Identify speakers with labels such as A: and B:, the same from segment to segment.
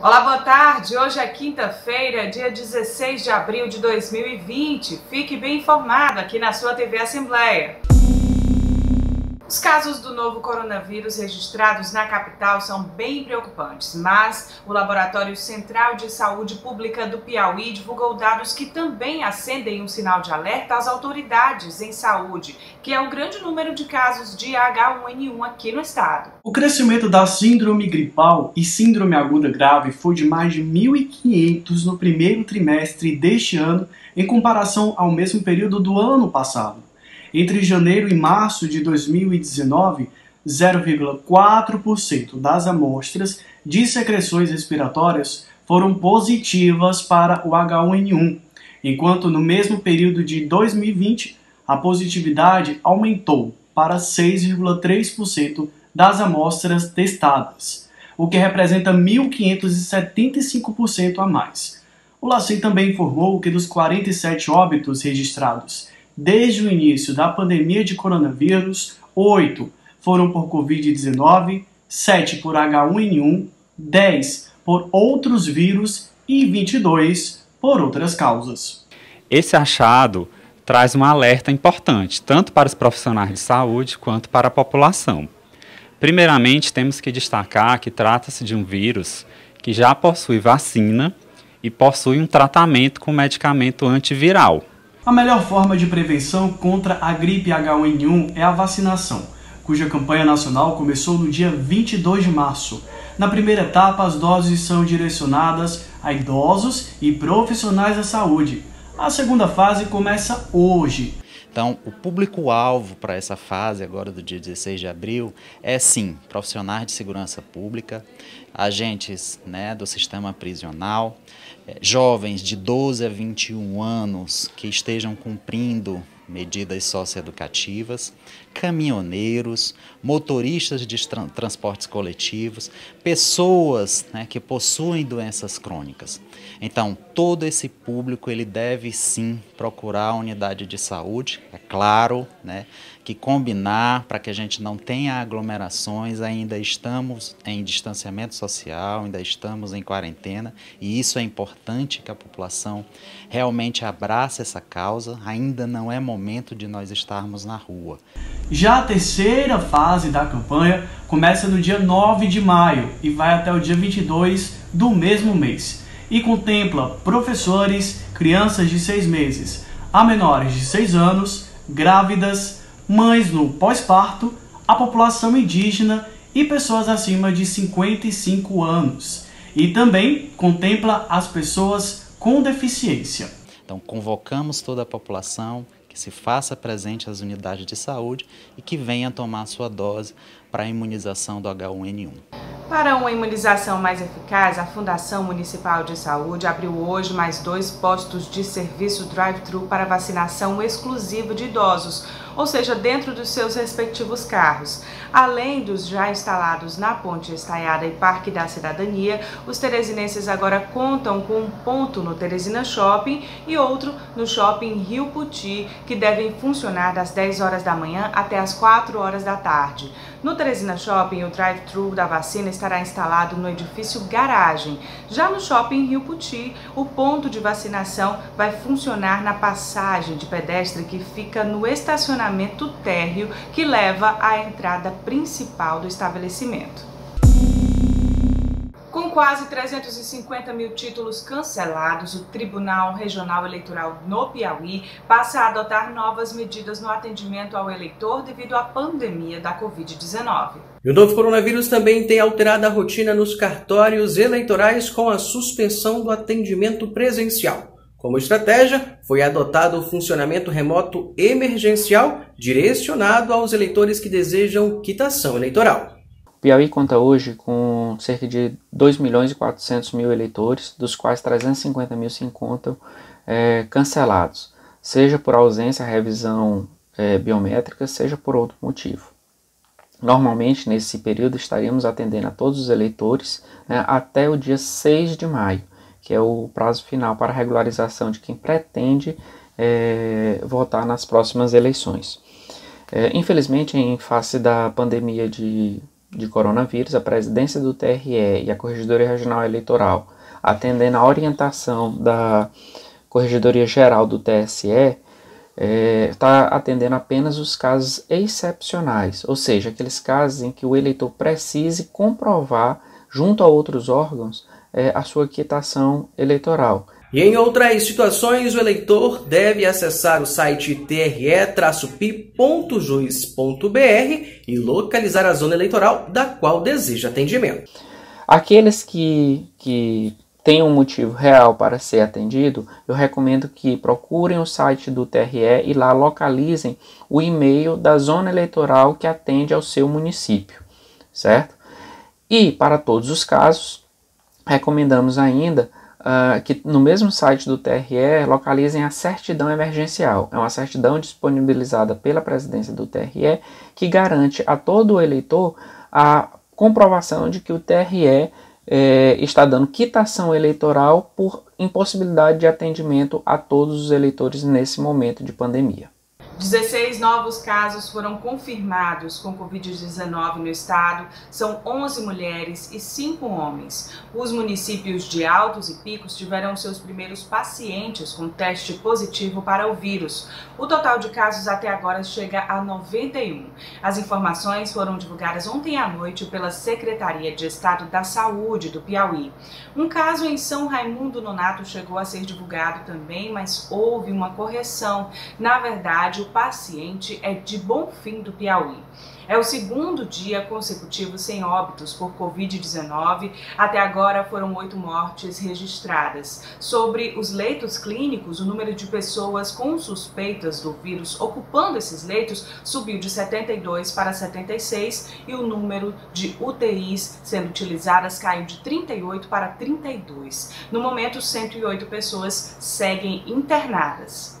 A: Olá, boa tarde. Hoje é quinta-feira, dia 16 de abril de 2020. Fique bem informado aqui na sua TV Assembleia. Os casos do novo coronavírus registrados na capital são bem preocupantes, mas o Laboratório Central de Saúde Pública do Piauí divulgou dados que também acendem um sinal de alerta às autoridades em saúde, que é o grande número de casos de H1N1 aqui no estado.
B: O crescimento da síndrome gripal e síndrome aguda grave foi de mais de 1.500 no primeiro trimestre deste ano, em comparação ao mesmo período do ano passado. Entre janeiro e março de 2019, 0,4% das amostras de secreções respiratórias foram positivas para o H1N1, enquanto no mesmo período de 2020 a positividade aumentou para 6,3% das amostras testadas, o que representa 1.575% a mais. O LACEN também informou que dos 47 óbitos registrados desde o início da pandemia de coronavírus, 8 foram por Covid-19, 7 por H1N1, 10 por outros vírus e 22 por outras causas.
C: Esse achado traz um alerta importante, tanto para os profissionais de saúde quanto para a população. Primeiramente, temos que destacar que trata-se de um vírus que já possui vacina e possui um tratamento com medicamento antiviral.
B: A melhor forma de prevenção contra a gripe H1N1 é a vacinação, cuja campanha nacional começou no dia 22 de março. Na primeira etapa, as doses são direcionadas a idosos e profissionais da saúde. A segunda fase começa hoje.
D: Então, o público-alvo para essa fase agora do dia 16 de abril é sim profissionais de segurança pública, agentes né, do sistema prisional, é, jovens de 12 a 21 anos que estejam cumprindo medidas socioeducativas, caminhoneiros, motoristas de tra transportes coletivos, pessoas né, que possuem doenças crônicas. Então, todo esse público ele deve sim procurar a unidade de saúde, é claro, né, que combinar para que a gente não tenha aglomerações, ainda estamos em distanciamento social, ainda estamos em quarentena, e isso é importante que a população realmente abrace essa causa, ainda não é momento de nós estarmos na rua.
B: Já a terceira fase da campanha começa no dia 9 de maio e vai até o dia 22 do mesmo mês e contempla professores, crianças de 6 meses a menores de 6 anos, grávidas, mães no pós-parto, a população indígena e pessoas acima de 55 anos. E também contempla as pessoas com deficiência.
D: Então, convocamos toda a população que se faça presente às unidades de saúde e que venha tomar sua dose para a imunização do H1N1.
A: Para uma imunização mais eficaz, a Fundação Municipal de Saúde abriu hoje mais dois postos de serviço drive-thru para vacinação exclusiva de idosos, ou seja, dentro dos seus respectivos carros. Além dos já instalados na Ponte Estaiada e Parque da Cidadania, os teresinenses agora contam com um ponto no Teresina Shopping e outro no Shopping Rio Puti, que devem funcionar das 10 horas da manhã até as 4 horas da tarde. No Teresina Shopping, o drive-thru da vacina estará instalado no edifício Garagem. Já no Shopping Rio Puti, o ponto de vacinação vai funcionar na passagem de pedestre que fica no estacionamento térreo que leva à entrada principal do estabelecimento. Com quase 350 mil títulos cancelados, o Tribunal Regional Eleitoral no Piauí passa a adotar novas medidas no atendimento ao eleitor devido à pandemia da Covid-19.
E: E o novo coronavírus também tem alterado a rotina nos cartórios eleitorais com a suspensão do atendimento presencial. Como estratégia, foi adotado o funcionamento remoto emergencial direcionado aos eleitores que desejam quitação eleitoral.
F: Piauí conta hoje com cerca de 2 milhões e 400 mil eleitores, dos quais 350 mil se encontram é, cancelados, seja por ausência, revisão é, biométrica, seja por outro motivo. Normalmente, nesse período, estaríamos atendendo a todos os eleitores né, até o dia 6 de maio, que é o prazo final para regularização de quem pretende é, votar nas próximas eleições. É, infelizmente, em face da pandemia de de coronavírus, a presidência do TRE e a Corregedoria Regional Eleitoral, atendendo a orientação da Corregedoria Geral do TSE, está é, atendendo apenas os casos excepcionais, ou seja, aqueles casos em que o eleitor precise comprovar, junto a outros órgãos, é, a sua quitação eleitoral.
E: E em outras situações, o eleitor deve acessar o site tre-pi.juiz.br e localizar a zona eleitoral da qual deseja atendimento.
F: Aqueles que, que têm um motivo real para ser atendido, eu recomendo que procurem o site do TRE e lá localizem o e-mail da zona eleitoral que atende ao seu município, certo? E para todos os casos, recomendamos ainda uh, que no mesmo site do TRE localizem a certidão emergencial. É uma certidão disponibilizada pela presidência do TRE que garante a todo eleitor a comprovação de que o TRE eh, está dando quitação eleitoral por impossibilidade de atendimento a todos os eleitores nesse momento de pandemia.
A: 16 novos casos foram confirmados com Covid-19 no estado, são 11 mulheres e 5 homens. Os municípios de Altos e Picos tiveram seus primeiros pacientes com teste positivo para o vírus. O total de casos até agora chega a 91. As informações foram divulgadas ontem à noite pela Secretaria de Estado da Saúde do Piauí. Um caso em São Raimundo Nonato chegou a ser divulgado também, mas houve uma correção. Na verdade, paciente é de Bonfim do Piauí. É o segundo dia consecutivo sem óbitos por Covid-19. Até agora foram oito mortes registradas. Sobre os leitos clínicos, o número de pessoas com suspeitas do vírus ocupando esses leitos subiu de 72 para 76 e o número de UTIs sendo utilizadas caiu de 38 para 32. No momento, 108 pessoas seguem internadas.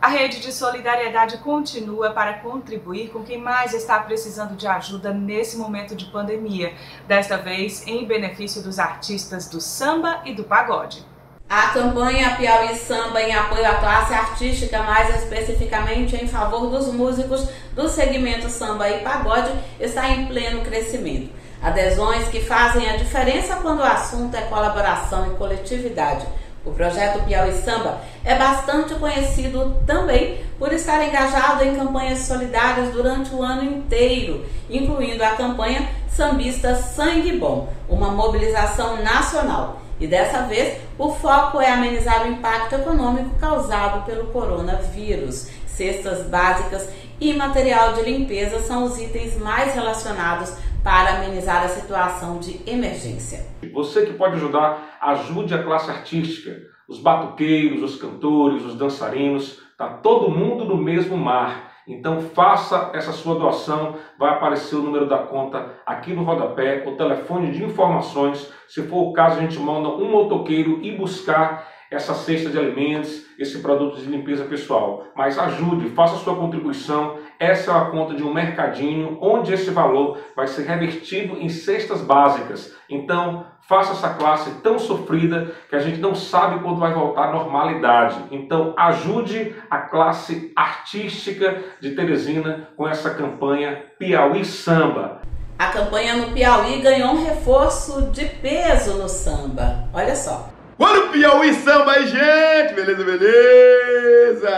A: A rede de solidariedade continua para contribuir com quem mais está precisando de ajuda nesse momento de pandemia, desta vez em benefício dos artistas do samba e do pagode.
G: A campanha Piauí Samba em apoio à classe artística, mais especificamente em favor dos músicos do segmento samba e pagode, está em pleno crescimento. Adesões que fazem a diferença quando o assunto é colaboração e coletividade. O projeto Piauí Samba é bastante conhecido também por estar engajado em campanhas solidárias durante o ano inteiro, incluindo a campanha Sambista Sangue Bom, uma mobilização nacional. E dessa vez, o foco é amenizar o impacto econômico causado pelo coronavírus. Cestas básicas e material de limpeza são os itens mais relacionados para amenizar a situação de emergência.
H: Você que pode ajudar, ajude a classe artística, os batuqueiros, os cantores, os dançarinos, tá todo mundo no mesmo mar. Então faça essa sua doação, vai aparecer o número da conta aqui no rodapé, o telefone de informações. Se for o caso, a gente manda um motoqueiro ir buscar essa cesta de alimentos, esse produto de limpeza pessoal. Mas ajude, faça sua contribuição. Essa é a conta de um mercadinho onde esse valor vai ser revertido em cestas básicas. Então, faça essa classe tão sofrida que a gente não sabe quando vai voltar à normalidade. Então, ajude a classe artística de Teresina com essa campanha Piauí Samba.
G: A campanha no Piauí ganhou um reforço de peso no samba. Olha só.
I: Olha o Piauí Samba aí, gente! Beleza, beleza?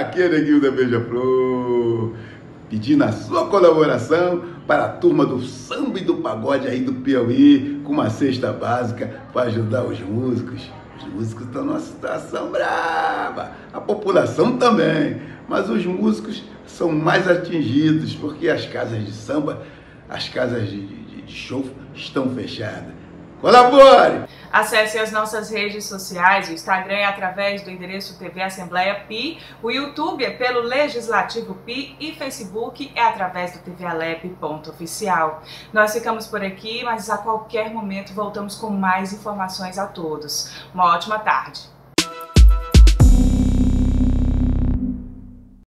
I: Aqui é Neguinho da Beija-Flor, pedindo a sua colaboração para a turma do samba e do pagode aí do Piauí, com uma cesta básica para ajudar os músicos. Os músicos estão numa situação brava, a população também, mas os músicos são mais atingidos porque as casas de samba, as casas de, de, de show estão fechadas. Colabore!
A: Acesse as nossas redes sociais, o Instagram é através do endereço TV Assembleia Pi, o YouTube é pelo Legislativo Pi e Facebook é através do TV Alep oficial. Nós ficamos por aqui, mas a qualquer momento voltamos com mais informações a todos. Uma ótima tarde!